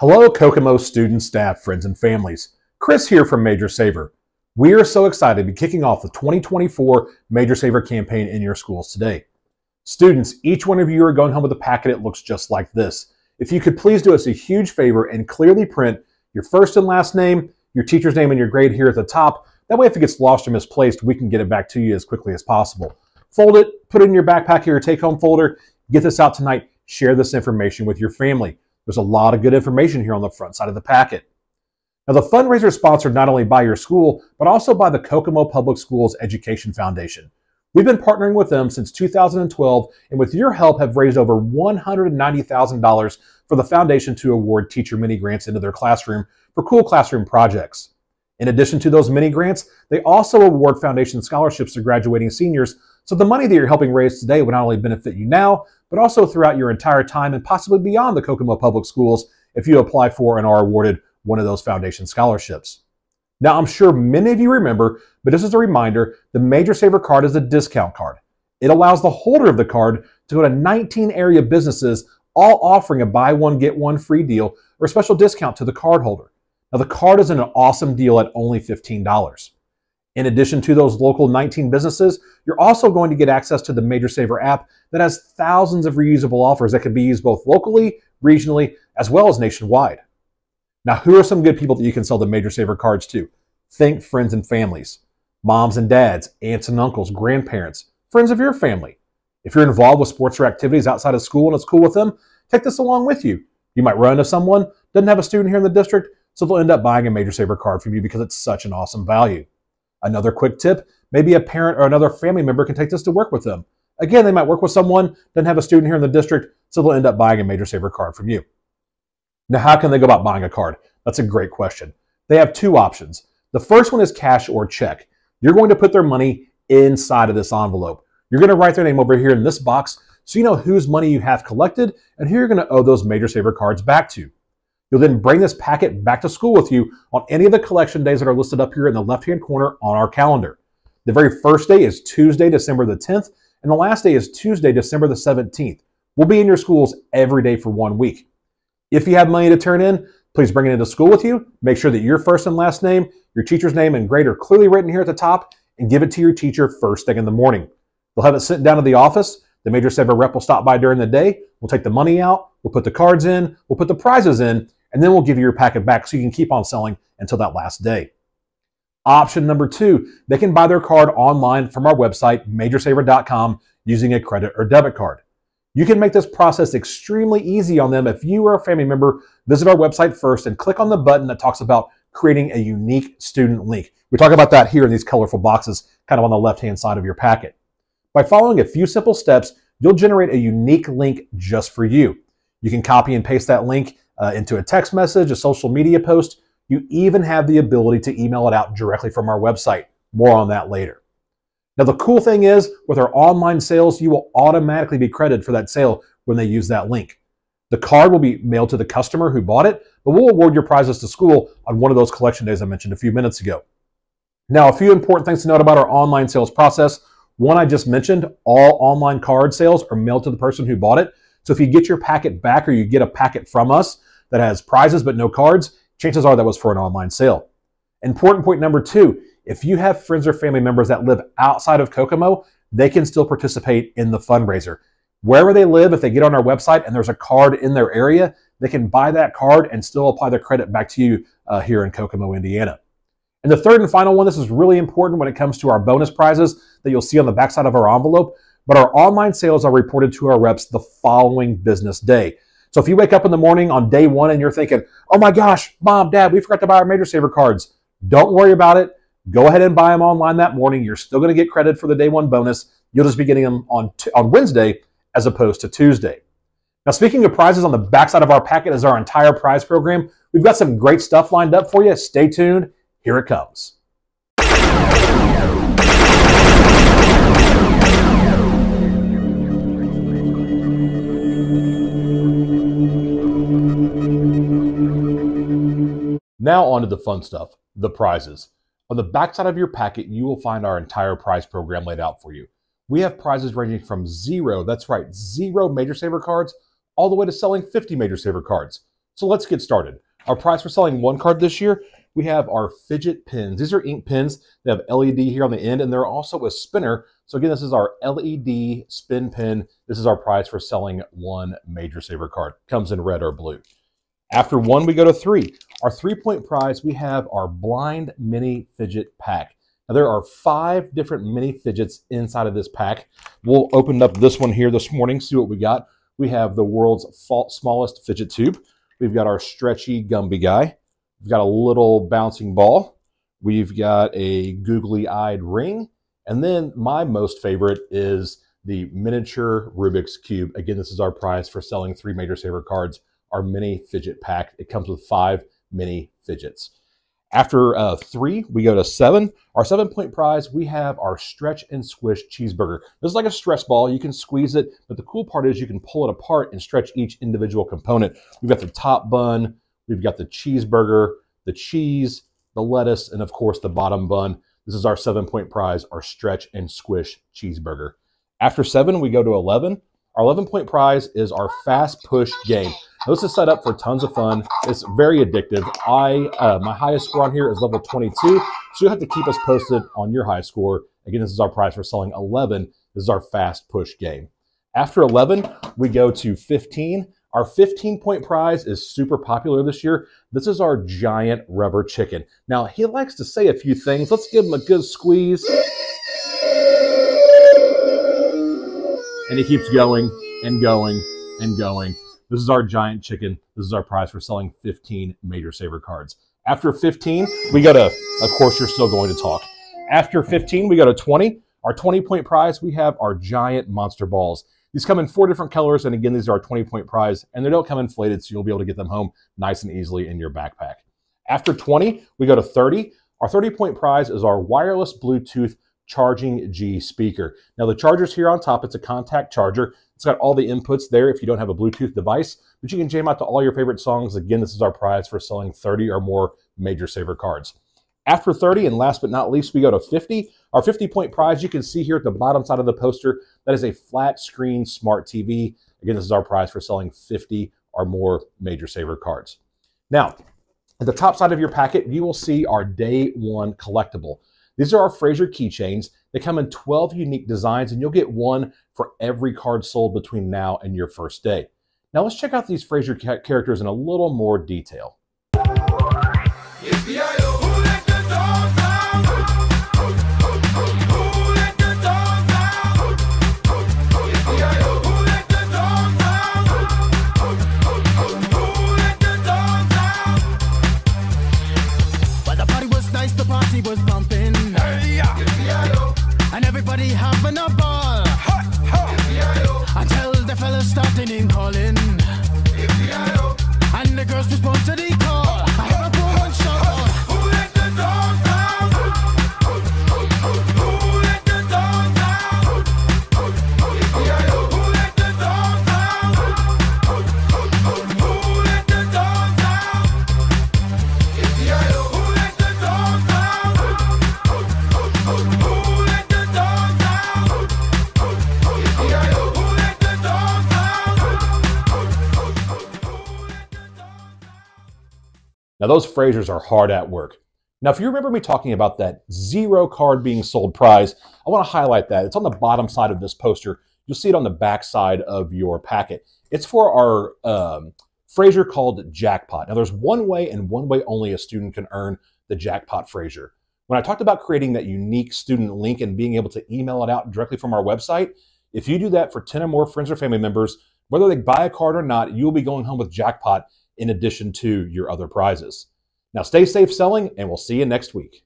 Hello, Kokomo students, staff, friends, and families. Chris here from Major Saver. We are so excited to be kicking off the 2024 Major Saver campaign in your schools today. Students, each one of you are going home with a packet that looks just like this. If you could please do us a huge favor and clearly print your first and last name, your teacher's name, and your grade here at the top. That way, if it gets lost or misplaced, we can get it back to you as quickly as possible. Fold it, put it in your backpack or your take home folder, get this out tonight, share this information with your family. There's a lot of good information here on the front side of the packet. Now, the fundraiser is sponsored not only by your school, but also by the Kokomo Public Schools Education Foundation. We've been partnering with them since 2012, and with your help, have raised over $190,000 for the foundation to award teacher mini grants into their classroom for cool classroom projects. In addition to those mini grants, they also award foundation scholarships to graduating seniors, so the money that you're helping raise today would not only benefit you now, but also throughout your entire time and possibly beyond the Kokomo Public Schools if you apply for and are awarded one of those foundation scholarships. Now, I'm sure many of you remember, but just as a reminder, the Major Saver card is a discount card. It allows the holder of the card to go to 19 area businesses, all offering a buy one, get one free deal or a special discount to the card holder. Now, the card is an awesome deal at only $15. In addition to those local 19 businesses, you're also going to get access to the Major Saver app that has thousands of reusable offers that can be used both locally, regionally, as well as nationwide. Now, who are some good people that you can sell the Major Saver cards to? Think friends and families, moms and dads, aunts and uncles, grandparents, friends of your family. If you're involved with sports or activities outside of school and it's cool with them, take this along with you. You might run into someone, doesn't have a student here in the district, so they'll end up buying a Major Saver card from you because it's such an awesome value. Another quick tip, maybe a parent or another family member can take this to work with them. Again, they might work with someone, doesn't have a student here in the district, so they'll end up buying a Major Saver card from you. Now, how can they go about buying a card? That's a great question. They have two options. The first one is cash or check. You're going to put their money inside of this envelope. You're going to write their name over here in this box so you know whose money you have collected and who you're going to owe those Major Saver cards back to. You'll then bring this packet back to school with you on any of the collection days that are listed up here in the left-hand corner on our calendar. The very first day is Tuesday, December the 10th, and the last day is Tuesday, December the 17th. We'll be in your schools every day for one week. If you have money to turn in, please bring it into school with you. Make sure that your first and last name, your teacher's name, and grade are clearly written here at the top, and give it to your teacher first thing in the morning. They'll have it sent down to the office. The Major Saver rep will stop by during the day. We'll take the money out. We'll put the cards in. We'll put the prizes in and then we'll give you your packet back so you can keep on selling until that last day. Option number two, they can buy their card online from our website, majorsaver.com, using a credit or debit card. You can make this process extremely easy on them if you or a family member visit our website first and click on the button that talks about creating a unique student link. We talk about that here in these colorful boxes, kind of on the left-hand side of your packet. By following a few simple steps, you'll generate a unique link just for you. You can copy and paste that link uh, into a text message, a social media post. You even have the ability to email it out directly from our website. More on that later. Now, the cool thing is, with our online sales, you will automatically be credited for that sale when they use that link. The card will be mailed to the customer who bought it, but we'll award your prizes to school on one of those collection days I mentioned a few minutes ago. Now, a few important things to note about our online sales process. One I just mentioned, all online card sales are mailed to the person who bought it. So if you get your packet back or you get a packet from us, that has prizes but no cards, chances are that was for an online sale. Important point number two if you have friends or family members that live outside of Kokomo, they can still participate in the fundraiser. Wherever they live, if they get on our website and there's a card in their area, they can buy that card and still apply their credit back to you uh, here in Kokomo, Indiana. And the third and final one, this is really important when it comes to our bonus prizes that you'll see on the backside of our envelope, but our online sales are reported to our reps the following business day. So if you wake up in the morning on day one and you're thinking, oh my gosh, mom, dad, we forgot to buy our Major Saver cards, don't worry about it. Go ahead and buy them online that morning. You're still going to get credit for the day one bonus. You'll just be getting them on, on Wednesday as opposed to Tuesday. Now, speaking of prizes, on the backside of our packet is our entire prize program. We've got some great stuff lined up for you. Stay tuned. Here it comes. Now on to the fun stuff, the prizes. On the backside of your packet, you will find our entire prize program laid out for you. We have prizes ranging from zero, that's right, zero Major Saver cards, all the way to selling 50 Major Saver cards. So let's get started. Our prize for selling one card this year, we have our fidget pins. These are ink pins. They have LED here on the end, and they're also a spinner. So again, this is our LED spin pin. This is our prize for selling one Major Saver card. Comes in red or blue. After one, we go to three. Our three-point prize, we have our blind mini fidget pack. Now, there are five different mini fidgets inside of this pack. We'll open up this one here this morning, see what we got. We have the world's smallest fidget tube. We've got our stretchy Gumby guy. We've got a little bouncing ball. We've got a googly-eyed ring. And then my most favorite is the miniature Rubik's Cube. Again, this is our prize for selling three Major Saver cards, our mini fidget pack. It comes with five mini fidgets. After uh, three, we go to seven. Our seven point prize, we have our stretch and squish cheeseburger. This is like a stress ball. You can squeeze it, but the cool part is you can pull it apart and stretch each individual component. We've got the top bun, we've got the cheeseburger, the cheese, the lettuce, and of course the bottom bun. This is our seven point prize, our stretch and squish cheeseburger. After seven, we go to 11. Our 11 point prize is our fast push game. This is set up for tons of fun. It's very addictive. I uh, My highest score on here is level 22, so you'll have to keep us posted on your high score. Again, this is our prize for selling 11. This is our fast push game. After 11, we go to 15. Our 15 point prize is super popular this year. This is our giant rubber chicken. Now, he likes to say a few things. Let's give him a good squeeze. And he keeps going and going and going. This is our giant chicken. This is our prize for selling 15 Major Saver cards. After 15, we go to, of course, you're still going to talk. After 15, we go to 20. Our 20 point prize, we have our giant monster balls. These come in four different colors, and again, these are our 20 point prize, and they don't come inflated, so you'll be able to get them home nice and easily in your backpack. After 20, we go to 30. Our 30 point prize is our wireless Bluetooth charging G speaker. Now the charger's here on top. It's a contact charger. It's got all the inputs there if you don't have a Bluetooth device, but you can jam out to all your favorite songs. Again, this is our prize for selling 30 or more Major Saver cards. After 30, and last but not least, we go to 50. Our 50 point prize, you can see here at the bottom side of the poster, that is a flat screen smart TV. Again, this is our prize for selling 50 or more Major Saver cards. Now, at the top side of your packet, you will see our day one collectible. These are our Fraser keychains. They come in 12 unique designs, and you'll get one for every card sold between now and your first day. Now let's check out these Fraser characters in a little more detail. Now, those Frasers are hard at work. Now, if you remember me talking about that zero card being sold prize, I want to highlight that. It's on the bottom side of this poster. You'll see it on the back side of your packet. It's for our um, Fraser called Jackpot. Now, there's one way and one way only a student can earn the Jackpot Fraser. When I talked about creating that unique student link and being able to email it out directly from our website, if you do that for 10 or more friends or family members, whether they buy a card or not, you'll be going home with Jackpot in addition to your other prizes. Now, stay safe selling, and we'll see you next week.